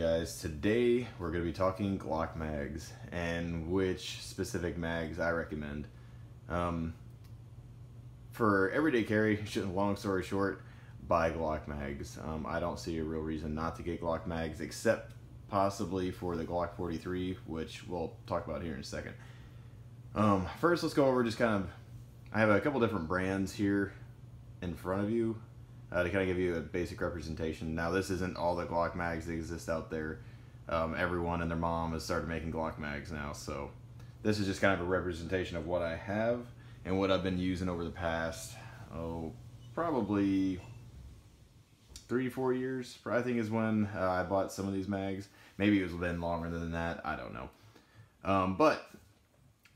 guys, today we're going to be talking Glock mags and which specific mags I recommend. Um, for everyday carry, long story short, buy Glock mags. Um, I don't see a real reason not to get Glock mags except possibly for the Glock 43, which we'll talk about here in a second. Um, first, let's go over just kind of, I have a couple different brands here in front of you uh, to kind of give you a basic representation. Now, this isn't all the Glock mags that exist out there. Um, everyone and their mom has started making Glock mags now, so this is just kind of a representation of what I have and what I've been using over the past, oh, probably three, four years, I think is when uh, I bought some of these mags. Maybe it's been longer than that, I don't know. Um, but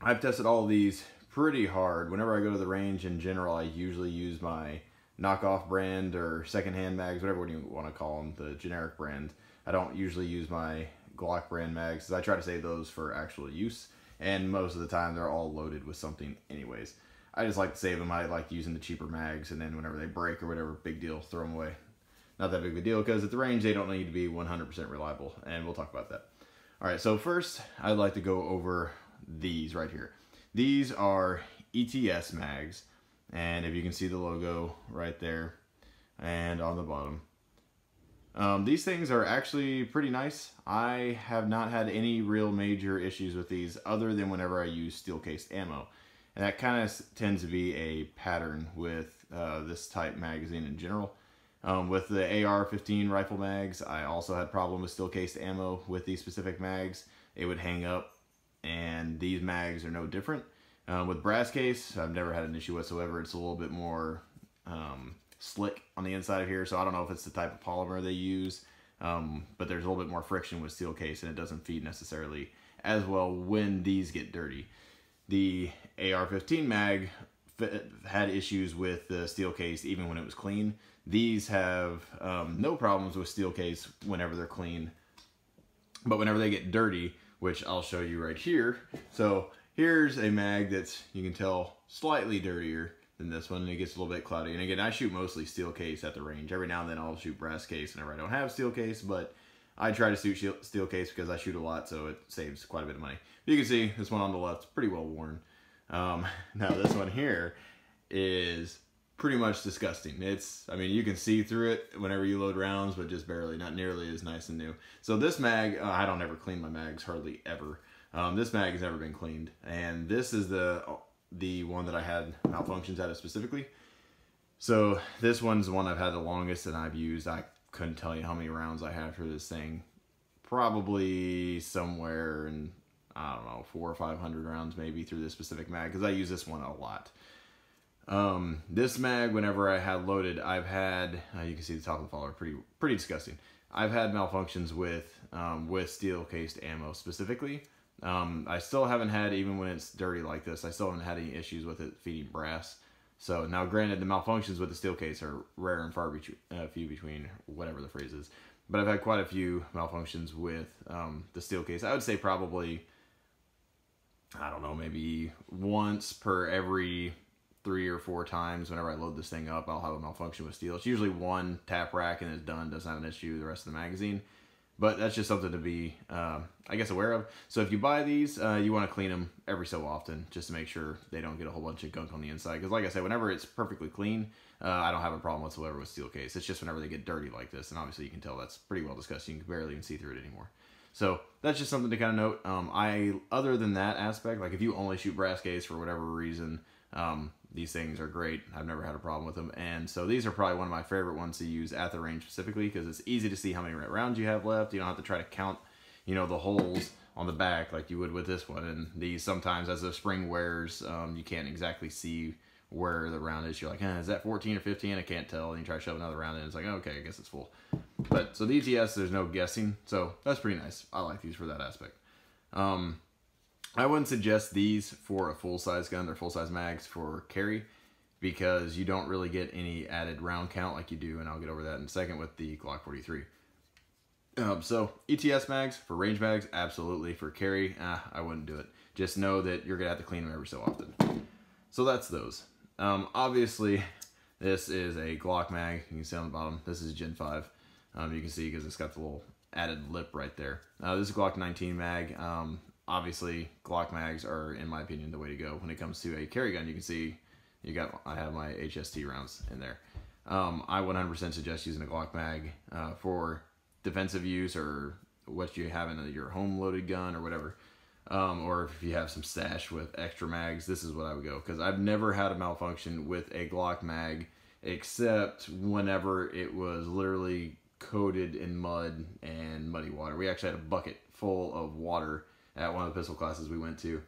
I've tested all these pretty hard. Whenever I go to the range in general, I usually use my knockoff brand or secondhand mags, whatever you want to call them, the generic brand. I don't usually use my Glock brand mags I try to save those for actual use. And most of the time they're all loaded with something anyways. I just like to save them. I like using the cheaper mags and then whenever they break or whatever, big deal, throw them away. Not that big of a deal because at the range they don't need to be 100% reliable and we'll talk about that. All right, so first I'd like to go over these right here. These are ETS mags. And if you can see the logo right there and on the bottom. Um, these things are actually pretty nice. I have not had any real major issues with these other than whenever I use steel cased ammo. And that kind of tends to be a pattern with uh, this type magazine in general. Um, with the AR-15 rifle mags, I also had problem with steel cased ammo with these specific mags. It would hang up and these mags are no different. Um, with brass case, I've never had an issue whatsoever. It's a little bit more um, slick on the inside of here, so I don't know if it's the type of polymer they use, um, but there's a little bit more friction with steel case and it doesn't feed necessarily as well when these get dirty. The AR-15 mag had issues with the steel case even when it was clean. These have um, no problems with steel case whenever they're clean, but whenever they get dirty, which I'll show you right here. So Here's a mag that's, you can tell, slightly dirtier than this one, and it gets a little bit cloudy. And again, I shoot mostly steel case at the range. Every now and then I'll shoot brass case whenever I don't have steel case, but I try to shoot steel case because I shoot a lot, so it saves quite a bit of money. You can see this one on the left, pretty well worn. Um, now this one here is pretty much disgusting. It's, I mean, you can see through it whenever you load rounds, but just barely, not nearly as nice and new. So this mag, uh, I don't ever clean my mags, hardly ever. Um, this mag has never been cleaned, and this is the the one that I had malfunctions at it specifically. So this one's the one I've had the longest and I've used. I couldn't tell you how many rounds I have for this thing. Probably somewhere in, I don't know, four or 500 rounds maybe through this specific mag because I use this one a lot. Um, this mag, whenever I had loaded, I've had, uh, you can see the top of the follower, pretty, pretty disgusting. I've had malfunctions with, um, with steel cased ammo specifically. Um, I still haven't had, even when it's dirty like this, I still haven't had any issues with it feeding brass. So now granted, the malfunctions with the steel case are rare and far between, uh, few between, whatever the phrase is. But I've had quite a few malfunctions with um, the steel case. I would say probably, I don't know, maybe once per every three or four times whenever I load this thing up, I'll have a malfunction with steel. It's usually one tap rack and it's done, doesn't have an issue with the rest of the magazine. But that's just something to be, uh, I guess, aware of. So if you buy these, uh, you want to clean them every so often just to make sure they don't get a whole bunch of gunk on the inside. Because like I said, whenever it's perfectly clean, uh, I don't have a problem whatsoever with steel case. It's just whenever they get dirty like this. And obviously you can tell that's pretty well disgusting. You can barely even see through it anymore. So that's just something to kind of note. Um, I, other than that aspect, like if you only shoot brass case for whatever reason, um, these things are great. I've never had a problem with them. And so these are probably one of my favorite ones to use at the range specifically because it's easy to see how many rounds you have left. You don't have to try to count, you know, the holes on the back like you would with this one. And these sometimes as the spring wears, um, you can't exactly see where the round is. You're like, eh, is that 14 or 15? I can't tell. And you try to shove another round in. It's like, okay, I guess it's full. But so the ETS, there's no guessing. So that's pretty nice. I like these for that aspect. Um, I wouldn't suggest these for a full-size gun. They're full-size mags for carry because you don't really get any added round count like you do, and I'll get over that in a second with the Glock 43. Um, so ETS mags for range mags, absolutely. For carry, uh, I wouldn't do it. Just know that you're gonna have to clean them every so often. So that's those. Um, obviously, this is a Glock mag. You can see on the bottom. This is Gen 5. Um, you can see because it's got the little added lip right there. Uh, this is a Glock 19 mag. Um, obviously, Glock mags are, in my opinion, the way to go when it comes to a carry gun. You can see you got I have my HST rounds in there. Um, I 100% suggest using a Glock mag uh, for defensive use or what you have in your home loaded gun or whatever. Um, or if you have some stash with extra mags, this is what I would go because I've never had a malfunction with a Glock mag except whenever it was literally coated in mud and muddy water. We actually had a bucket full of water at one of the pistol classes we went to.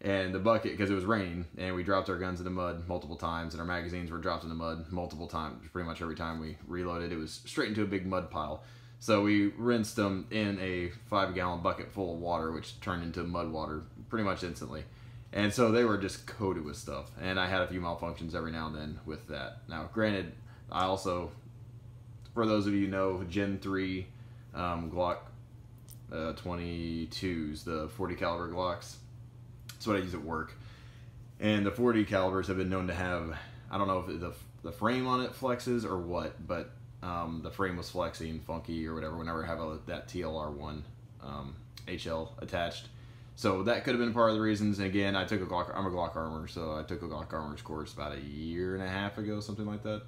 And the bucket, because it was raining, and we dropped our guns in the mud multiple times, and our magazines were dropped in the mud multiple times. Pretty much every time we reloaded, it was straight into a big mud pile. So we rinsed them in a five gallon bucket full of water, which turned into mud water pretty much instantly. And so they were just coated with stuff. And I had a few malfunctions every now and then with that. Now, granted, I also for those of you know, Gen 3 um, Glock uh, 22s, the 40 caliber Glocks. That's what I use at work. And the 40 calibers have been known to have, I don't know if the, the frame on it flexes or what, but um, the frame was flexing funky or whatever whenever I have a, that TLR1 um, HL attached. So that could have been part of the reasons. And again, I took a Glock, I'm a Glock armor, so I took a Glock armor's course about a year and a half ago, something like that.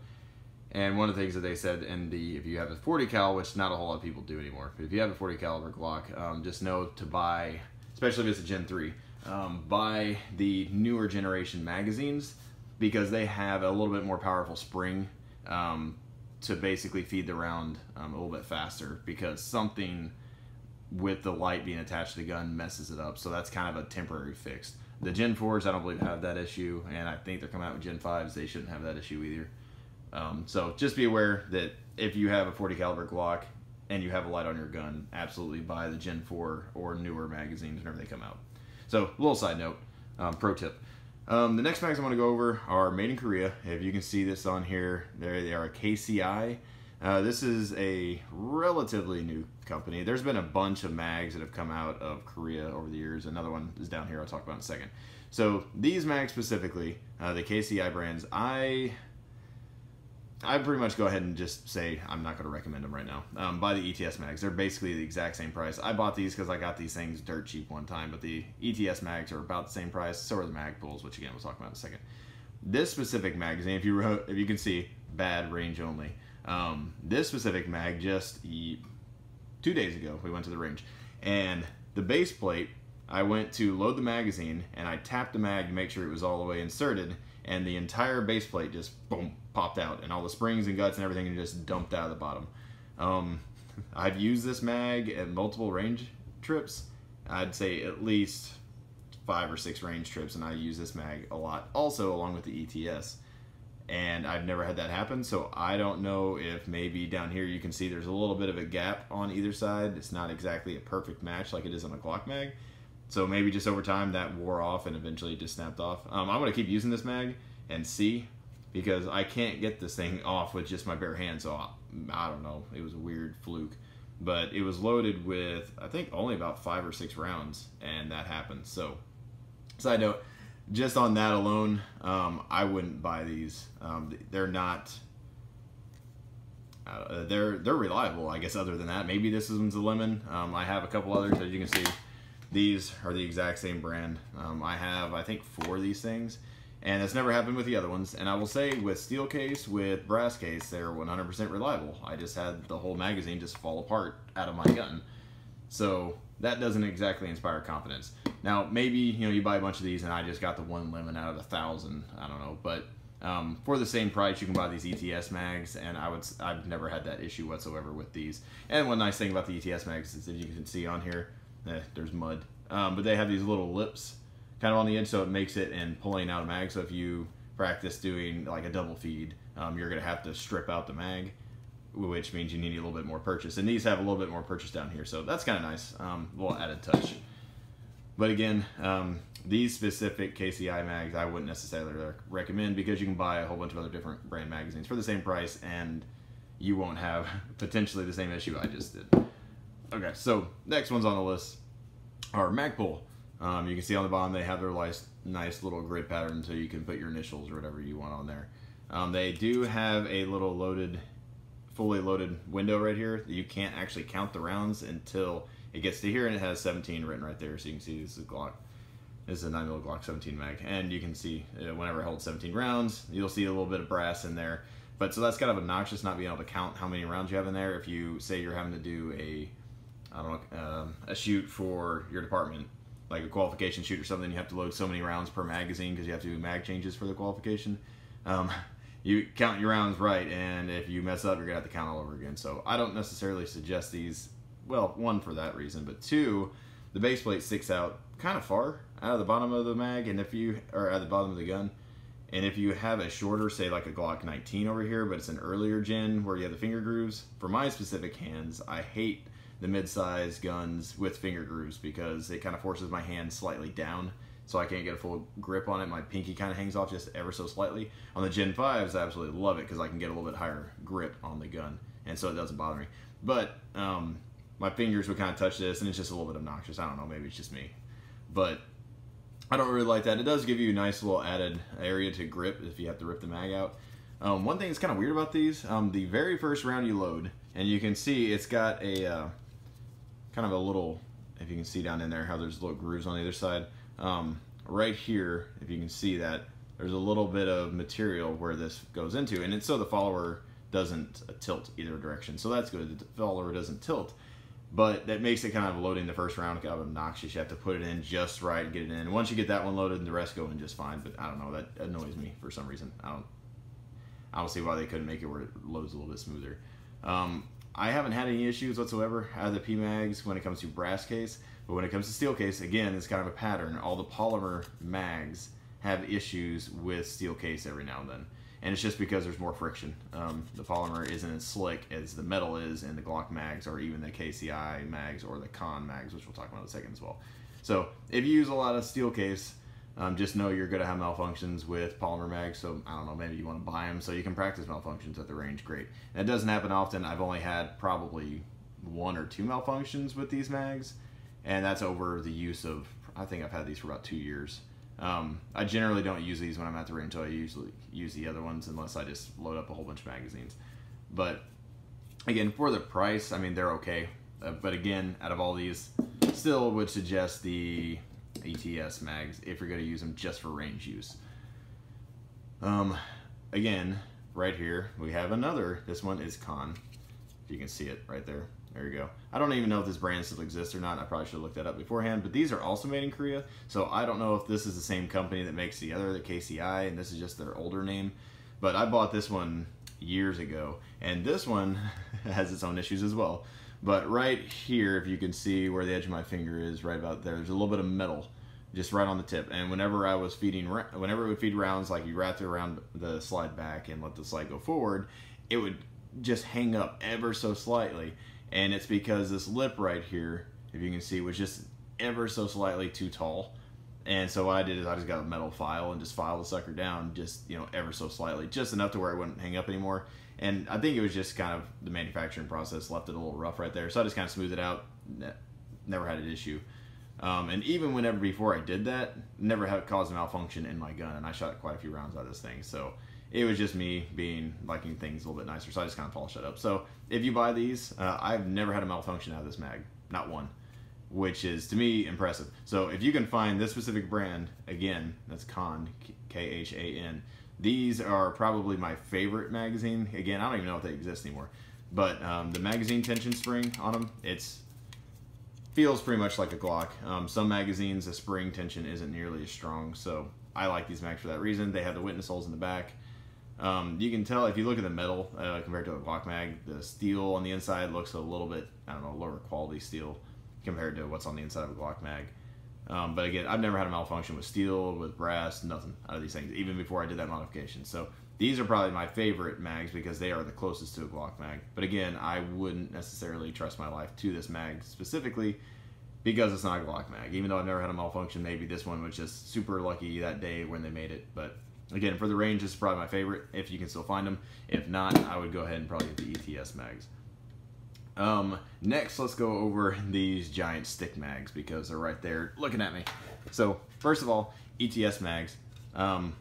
And one of the things that they said in the if you have a 40 cal, which not a whole lot of people do anymore, if you have a 40 caliber Glock, um, just know to buy, especially if it's a Gen 3, um, buy the newer generation magazines because they have a little bit more powerful spring um, to basically feed the round um, a little bit faster because something with the light being attached to the gun messes it up. So that's kind of a temporary fix. The Gen 4s, I don't believe have that issue, and I think they're coming out with Gen 5s. They shouldn't have that issue either. Um, so just be aware that if you have a 40 caliber Glock and you have a light on your gun, absolutely buy the Gen 4 or newer magazines whenever they come out. So a little side note, um, pro tip. Um, the next mags I want to go over are made in Korea. If you can see this on here, there they are a KCI. Uh, this is a relatively new company. There's been a bunch of mags that have come out of Korea over the years. Another one is down here I'll talk about in a second. So these mags specifically, uh, the KCI brands, I I pretty much go ahead and just say I'm not going to recommend them right now. Um, buy the ETS mags. They're basically the exact same price. I bought these because I got these things dirt cheap one time, but the ETS mags are about the same price. So are the mag Magpuls, which again we'll talk about in a second. This specific magazine, if you wrote, if you can see, bad range only. Um, this specific mag just two days ago we went to the range, and the base plate. I went to load the magazine and I tapped the mag to make sure it was all the way inserted, and the entire base plate just boom popped out and all the springs and guts and everything just dumped out of the bottom. Um, I've used this mag at multiple range trips. I'd say at least five or six range trips and I use this mag a lot also along with the ETS and I've never had that happen so I don't know if maybe down here you can see there's a little bit of a gap on either side it's not exactly a perfect match like it is on a Glock mag so maybe just over time that wore off and eventually just snapped off um, I'm gonna keep using this mag and see because I can't get this thing off with just my bare hands. So I, I don't know. It was a weird fluke. But it was loaded with, I think, only about five or six rounds, and that happened. So, side note, just on that alone, um, I wouldn't buy these. Um, they're not. Uh, they're they're reliable, I guess. Other than that, maybe this one's a lemon. Um, I have a couple others, as you can see. These are the exact same brand. Um, I have, I think, four of these things and that's never happened with the other ones. And I will say, with steel case, with brass case, they're 100% reliable. I just had the whole magazine just fall apart out of my gun. So that doesn't exactly inspire confidence. Now, maybe, you know, you buy a bunch of these and I just got the one lemon out of a thousand. I don't know. But um, for the same price, you can buy these ETS mags, and I would I've never had that issue whatsoever with these. And one nice thing about the ETS mags is, if you can see on here, eh, there's mud. Um, but they have these little lips kind of on the edge so it makes it and pulling out a mag. So if you practice doing like a double feed, um, you're going to have to strip out the mag, which means you need a little bit more purchase. And these have a little bit more purchase down here, so that's kind of nice. Um, a little added touch. But again, um, these specific KCI mags I wouldn't necessarily recommend because you can buy a whole bunch of other different brand magazines for the same price and you won't have potentially the same issue I just did. Okay, so next one's on the list are Magpul. Um, you can see on the bottom they have their nice, nice little grid pattern so you can put your initials or whatever you want on there. Um, they do have a little loaded fully loaded window right here. You can't actually count the rounds until it gets to here, and it has 17 written right there. So you can see this is a Glock. This is a 9mm Glock 17 mag, and you can see uh, whenever I hold 17 rounds, you'll see a little bit of brass in there. But so that's kind of obnoxious not being able to count how many rounds you have in there. If you say you're having to do a, I don't know, um, a shoot for your department, like a qualification shoot or something, you have to load so many rounds per magazine because you have to do mag changes for the qualification. Um, you count your rounds right, and if you mess up, you're gonna have to count all over again. So I don't necessarily suggest these. Well, one for that reason, but two, the base plate sticks out kind of far out of the bottom of the mag, and if you or at the bottom of the gun, and if you have a shorter, say like a Glock 19 over here, but it's an earlier gen where you have the finger grooves. For my specific hands, I hate the mid-size guns with finger grooves because it kind of forces my hand slightly down so I can't get a full grip on it. My pinky kind of hangs off just ever so slightly. On the Gen 5s, I absolutely love it because I can get a little bit higher grip on the gun, and so it doesn't bother me. But um, my fingers would kind of touch this, and it's just a little bit obnoxious. I don't know, maybe it's just me. But I don't really like that. It does give you a nice little added area to grip if you have to rip the mag out. Um, one thing that's kind of weird about these, um, the very first round you load, and you can see it's got a uh, kind of a little, if you can see down in there how there's little grooves on the other side um, right here, if you can see that, there's a little bit of material where this goes into, and it's so the follower doesn't tilt either direction. So that's good. The follower doesn't tilt, but that makes it kind of loading the first round kind of obnoxious. You have to put it in just right and get it in. Once you get that one loaded, the rest go in just fine. But I don't know, that annoys me for some reason. I don't, I don't see why they couldn't make it where it loads a little bit smoother. Um, I haven't had any issues whatsoever out of the PMags when it comes to brass case. But when it comes to steel case, again, it's kind of a pattern. All the polymer mags have issues with steel case every now and then. And it's just because there's more friction. Um, the polymer isn't as slick as the metal is in the Glock mags or even the KCI mags or the Khan mags, which we'll talk about in a second as well. So if you use a lot of steel case, um, just know you're going to have malfunctions with polymer mags. So I don't know, maybe you want to buy them so you can practice malfunctions at the range. Great. It doesn't happen often. I've only had probably one or two malfunctions with these mags and that's over the use of. I think I've had these for about two years. Um, I generally don't use these when I'm at the range. I usually use the other ones unless I just load up a whole bunch of magazines. But again, for the price, I mean they're okay. Uh, but again, out of all these, still would suggest the ETS mags if you're going to use them just for range use. Um, again, right here we have another. This one is Khan. If you can see it right there. There you go. I don't even know if this brand still exists or not. I probably should have looked that up beforehand. But these are also made in Korea. So I don't know if this is the same company that makes the other, the KCI, and this is just their older name. But I bought this one years ago. And this one has its own issues as well. But right here, if you can see where the edge of my finger is, right about there, there's a little bit of metal just right on the tip. And whenever I was feeding, whenever it would feed rounds, like you wrap it around the slide back and let the slide go forward, it would just hang up ever so slightly and it's because this lip right here, if you can see, was just ever so slightly too tall. And so what I did is I just got a metal file and just filed the sucker down just, you know, ever so slightly, just enough to where it wouldn't hang up anymore. And I think it was just kind of the manufacturing process left it a little rough right there. So I just kind of smoothed it out. Never had an issue. Um, and even whenever before I did that, never had caused a malfunction in my gun. And I shot quite a few rounds out of this thing. So it was just me being liking things a little bit nicer, so I just kind of polished it up. So if you buy these, uh, I've never had a malfunction out of this mag, not one, which is to me impressive. So if you can find this specific brand, again, that's K-H-A-N. These are probably my favorite magazine. Again, I don't even know if they exist anymore, but um, the magazine tension spring on them, it's feels pretty much like a Glock. Um, some magazines, the spring tension isn't nearly as strong, so I like these mags for that reason. They have the witness holes in the back. Um, you can tell if you look at the metal uh, compared to a Glock mag, the steel on the inside looks a little bit, I don't know, lower quality steel compared to what's on the inside of a Glock mag. Um, but again, I've never had a malfunction with steel, with brass, nothing out of these things, even before I did that modification. So these are probably my favorite mags because they are the closest to a Glock mag. But again, I wouldn't necessarily trust my life to this mag specifically because it's not a Glock mag. Even though I've never had a malfunction, maybe this one was just super lucky that day when they made it. But Again, for the range, this is probably my favorite, if you can still find them. If not, I would go ahead and probably get the ETS mags. Um, next, let's go over these giant stick mags because they're right there looking at me. So, first of all, ETS mags. Um,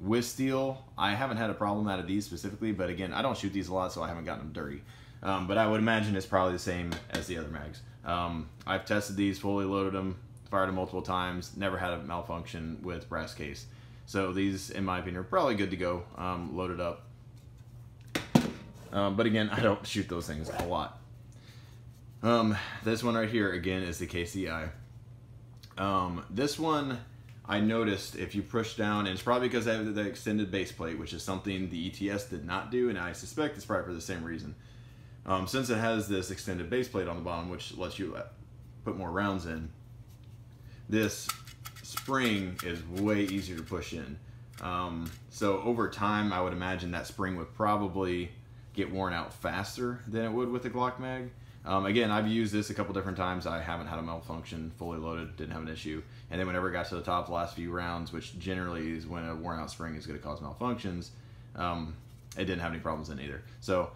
with steel, I haven't had a problem out of these specifically, but again, I don't shoot these a lot, so I haven't gotten them dirty. Um, but I would imagine it's probably the same as the other mags. Um, I've tested these, fully loaded them, fired them multiple times, never had a malfunction with brass case. So these, in my opinion, are probably good to go, um, loaded up. Um, but again, I don't shoot those things a lot. Um, this one right here, again, is the KCI. Um, this one, I noticed if you push down, and it's probably because I have the extended base plate, which is something the ETS did not do, and I suspect it's probably for the same reason. Um, since it has this extended base plate on the bottom, which lets you uh, put more rounds in, this spring is way easier to push in. Um, so over time, I would imagine that spring would probably get worn out faster than it would with the Glock mag. Um, again, I've used this a couple different times. I haven't had a malfunction, fully loaded, didn't have an issue. And then whenever it got to the top, the last few rounds, which generally is when a worn out spring is going to cause malfunctions, um, it didn't have any problems in either. So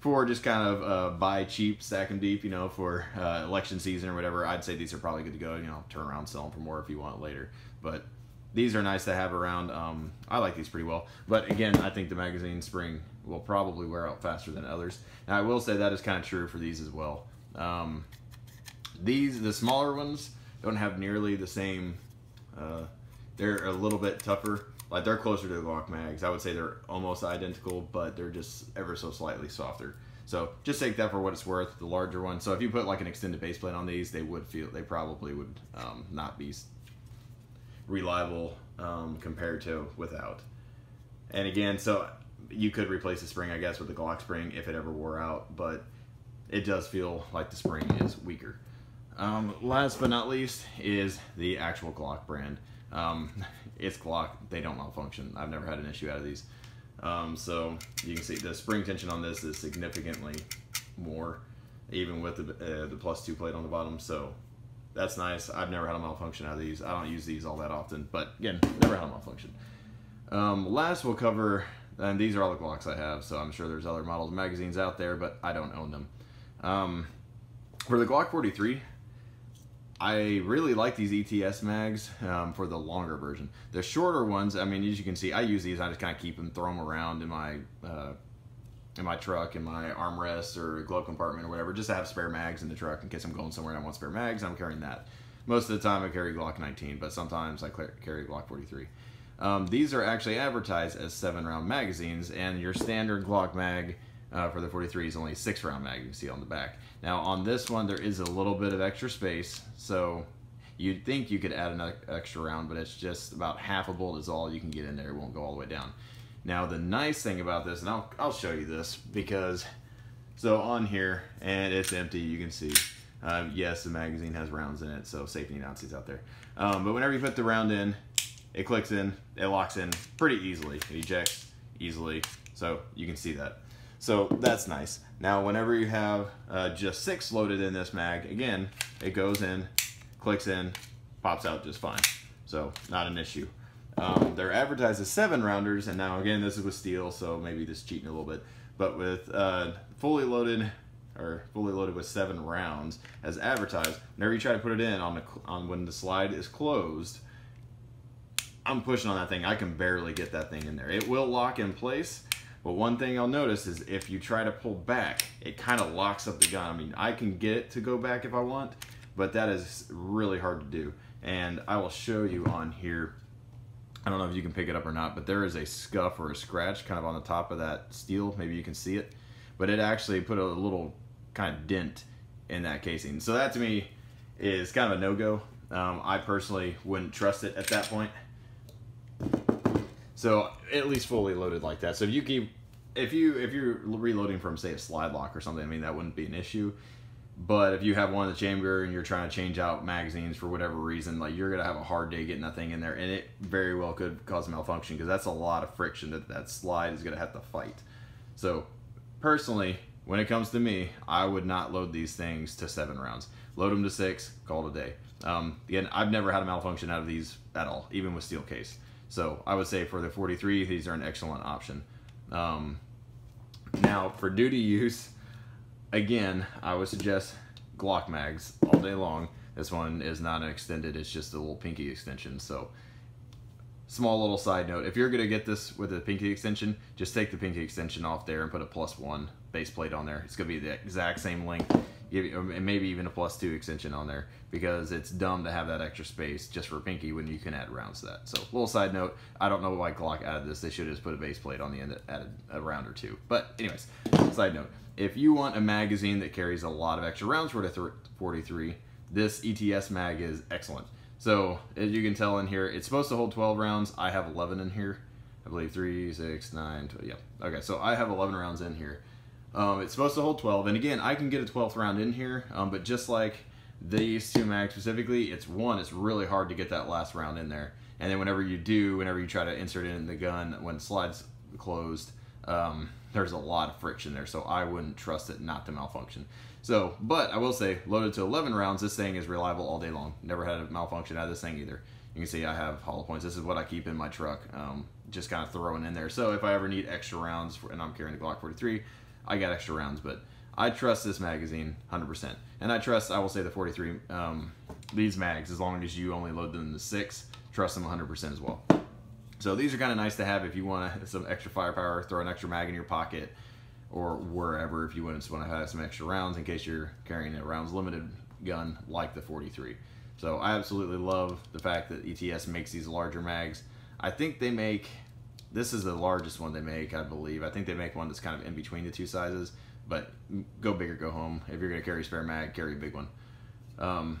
for just kind of uh, buy cheap, stack them deep, you know, for uh, election season or whatever, I'd say these are probably good to go. You know, turn around, sell them for more if you want later. But these are nice to have around. Um, I like these pretty well. But again, I think the magazine spring will probably wear out faster than others. Now, I will say that is kind of true for these as well. Um, these, the smaller ones, don't have nearly the same, uh, they're a little bit tougher. Like they're closer to the Glock mags. I would say they're almost identical, but they're just ever so slightly softer. So just take that for what it's worth. The larger one. So if you put like an extended base plate on these, they would feel they probably would um, not be reliable um, compared to without. And again, so you could replace the spring, I guess, with the Glock spring if it ever wore out, but it does feel like the spring is weaker. Um, last but not least is the actual Glock brand. Um, it's Glock, they don't malfunction. I've never had an issue out of these. Um, so you can see the spring tension on this is significantly more, even with the, uh, the plus two plate on the bottom. So that's nice. I've never had a malfunction out of these. I don't use these all that often, but again, never had a malfunction. Um, last, we'll cover, and these are all the Glocks I have, so I'm sure there's other models and magazines out there, but I don't own them. Um, for the Glock 43, I really like these ETS mags um, for the longer version. The shorter ones, I mean, as you can see, I use these. I just kind of keep them, throw them around in my uh, in my truck, in my armrest or glove compartment or whatever, just to have spare mags in the truck in case I'm going somewhere and I want spare mags. I'm carrying that. Most of the time, I carry Glock 19, but sometimes I carry Glock 43. Um, these are actually advertised as seven round magazines, and your standard Glock mag uh, for the 43 is only six round mag. You can see on the back. Now on this one, there is a little bit of extra space, so you'd think you could add an extra round, but it's just about half a bolt is all you can get in there. It won't go all the way down. Now the nice thing about this, and I'll, I'll show you this because, so on here, and it's empty, you can see. Uh, yes, the magazine has rounds in it, so safety Nazis out there. Um, but whenever you put the round in, it clicks in, it locks in pretty easily. It ejects easily, so you can see that. So that's nice. Now, whenever you have uh, just six loaded in this mag, again, it goes in, clicks in, pops out just fine. So not an issue. Um, they're advertised as seven rounders, and now again, this is with steel, so maybe this cheating a little bit. But with uh, fully loaded, or fully loaded with seven rounds, as advertised, whenever you try to put it in on the on when the slide is closed, I'm pushing on that thing. I can barely get that thing in there. It will lock in place, but one thing I'll notice is if you try to pull back, it kind of locks up the gun. I mean, I can get it to go back if I want, but that is really hard to do. And I will show you on here. I don't know if you can pick it up or not, but there is a scuff or a scratch kind of on the top of that steel. Maybe you can see it. But it actually put a little kind of dent in that casing. So that to me is kind of a no-go. Um, I personally wouldn't trust it at that point. So at least fully loaded like that. So if you keep, if you if you're reloading from say a slide lock or something, I mean that wouldn't be an issue. But if you have one in the chamber and you're trying to change out magazines for whatever reason, like you're gonna have a hard day getting that thing in there, and it very well could cause malfunction because that's a lot of friction that that slide is gonna have to fight. So personally, when it comes to me, I would not load these things to seven rounds. Load them to six, call it a day. Um, again, I've never had a malfunction out of these at all, even with steel case. So I would say for the 43, these are an excellent option. Um, now for duty use, again, I would suggest Glock mags all day long. This one is not an extended, it's just a little pinky extension. So small little side note: if you're gonna get this with a pinky extension, just take the pinky extension off there and put a plus one base plate on there. It's gonna be the exact same length, and maybe even a plus two extension on there because it's dumb to have that extra space just for pinky when you can add rounds to that. So, little side note: I don't know why Glock added this. They should have just put a base plate on the end, added a round or two. But anyways, side note: if you want a magazine that carries a lot of extra rounds for the 43, this ETS mag is excellent. So as you can tell in here, it's supposed to hold 12 rounds. I have 11 in here. I believe 3, 6, 9, 12, yeah. Okay, so I have 11 rounds in here. Um, it's supposed to hold 12, and again, I can get a 12th round in here, um, but just like these two mags specifically, it's one, it's really hard to get that last round in there. And then whenever you do, whenever you try to insert it in the gun, when slides closed, um, there's a lot of friction there, so I wouldn't trust it not to malfunction. So, but I will say, loaded to 11 rounds, this thing is reliable all day long. Never had a malfunction out of this thing either. You can see I have hollow points. This is what I keep in my truck, um, just kind of throwing in there. So if I ever need extra rounds, for, and I'm carrying the Glock 43, I got extra rounds. But I trust this magazine 100%. And I trust, I will say, the 43, um, these mags, as long as you only load them to six, trust them 100% as well. So these are kind of nice to have if you want some extra firepower, throw an extra mag in your pocket, or wherever if you wouldn't just want to have some extra rounds in case you're carrying a rounds limited gun like the 43. So I absolutely love the fact that ETS makes these larger mags. I think they make, this is the largest one they make, I believe. I think they make one that's kind of in between the two sizes, but go big or go home. If you're going to carry spare mag, carry a big one. Um,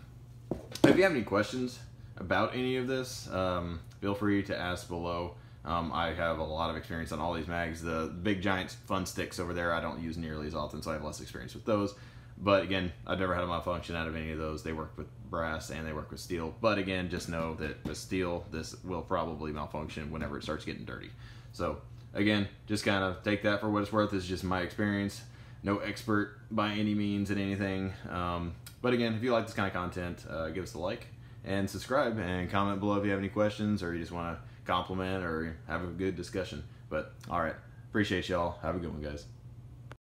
if you have any questions about any of this, um, feel free to ask below. Um, I have a lot of experience on all these mags. The big giant fun sticks over there I don't use nearly as often, so I have less experience with those. But again, I've never had a malfunction out of any of those. They work with brass and they work with steel. But again, just know that with steel, this will probably malfunction whenever it starts getting dirty. So again, just kind of take that for what it's worth. Is just my experience. No expert by any means in anything. Um, but again, if you like this kind of content, uh, give us a like and subscribe and comment below if you have any questions or you just want to compliment or have a good discussion. But all right, appreciate y'all. Have a good one, guys.